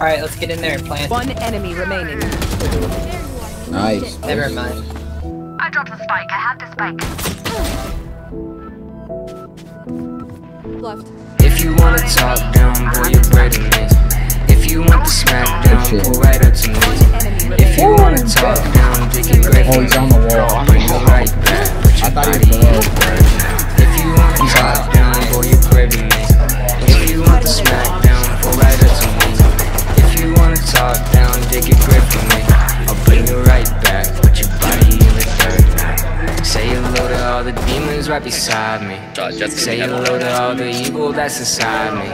Alright, let's get in there and plant. One enemy remaining. Nice. Never mind. I dropped the spike. I have the spike. Left. If you wanna talk down, boy, you're breaking me. If you want the smack down, shit. pull right up to me. If you wanna talk down, dig it great Oh, he's on the wall. Beside me. Say hello to all the evil that's inside me.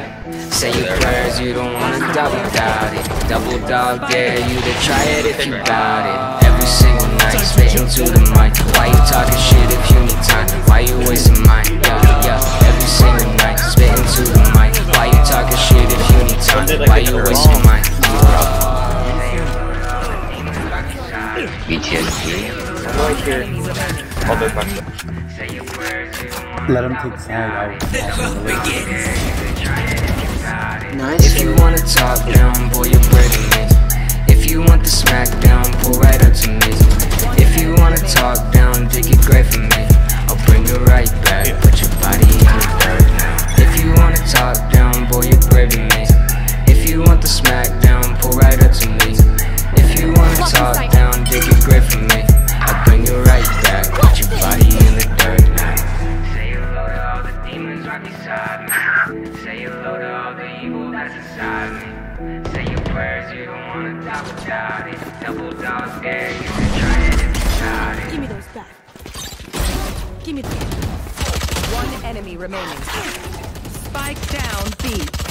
Say your prayers, you don't wanna double doubt it. Double dog dare you to try it if you doubt it. Every single night, spitting to the mic. Why you talking shit if you need time? Why you wasting mine? Yeah, yeah. Every single night, spitting to the mic. Why you talking shit if you need time? Why you wasting mine? Let him take side out. Nice. If you wanna talk down, boy, you're breaking me. If you want the smack down, pull right up to me. If you wanna talk down, dig it great for me. I'll bring you right back, put your body in the dirt. If you wanna talk down, boy, you're braving me. If you want the smack down, pull right up to me. If you wanna talk down, dig it great for me. Demons right beside me. Say hello to all the evil that's inside me. Say your prayers, you don't wanna double doubt it. Double dog dare you to try it if you doubt it. Give me those back. Give me those. One enemy remaining. Spike down B.